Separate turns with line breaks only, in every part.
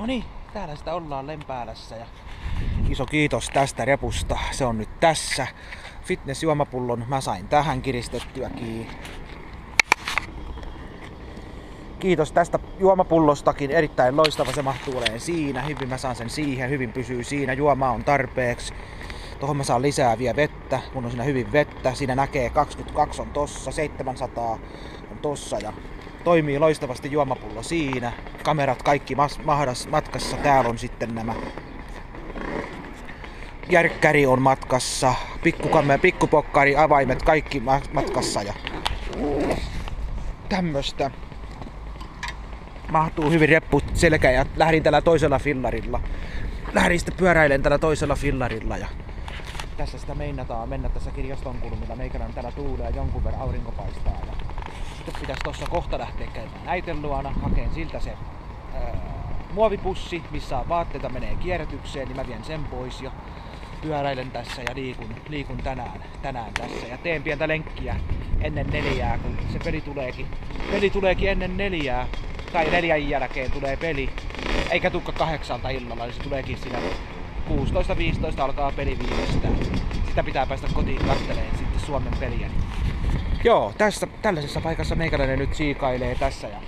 No niin, täällä sitä ollaan Lempäälässä ja iso kiitos tästä repusta. Se on nyt tässä. Fitnessjuomapullon mä sain tähän kiristettyäkin. Kiitos tästä juomapullostakin, erittäin loistava, se mahtuu olemaan siinä. Hyvin mä saan sen siihen, hyvin pysyy siinä, juoma on tarpeeksi. Tuohon mä saan lisää vielä vettä, mun on siinä hyvin vettä. Siinä näkee 22 on tossa, 700 on tossa ja toimii loistavasti juomapullo siinä. Kamerat kaikki mas- mahdas matkassa. Täällä on sitten nämä järkkäri on matkassa, pikkukamme, pikkupokkari, avaimet, kaikki ma- matkassa ja tämmöstä. Mahtuu hyvin repput selkä ja lähdin tällä toisella fillarilla. Lähdin sitten pyöräilen tällä toisella fillarilla ja tässä sitä meinataan mennä tässä kirjaston kulmilla. Meikälän täällä tuulee jonkun verran aurinko paistaa ja sitten pitäisi tuossa kohta lähteä käymään näiden luona, hakeen siltä se ää, muovipussi, missä vaatteita menee kierrätykseen, niin mä vien sen pois ja pyöräilen tässä ja liikun, liikun tänään, tänään tässä ja teen pientä lenkkiä ennen neljää, kun se peli tuleekin, peli tuleekin ennen neljää tai neljän jälkeen tulee peli, eikä tukka kahdeksalta illalla, niin se tuleekin siinä 16-15 alkaa peli viimeistään. Sitä pitää päästä kotiin katteleen sitten Suomen peliä. Joo, tässä, tällaisessa paikassa meikäläinen nyt siikailee tässä ja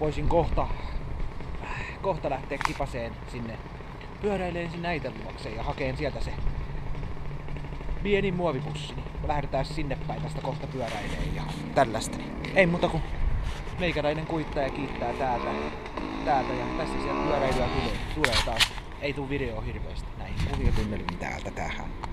voisin kohta, kohta lähteä kipaseen sinne pyöräileen sinne äiten luokse ja hakeen sieltä se pieni muovipussi. Lähdetään sinne päin tästä kohta pyöräileen ja tällaista. Ei muuta kuin meikäläinen kuittaa ja kiittää täältä, täältä ja tässä sieltä pyöräilyä tulee, tulee taas. Ei tuu video hirveästi näihin kuviotunnelmiin täältä tähän.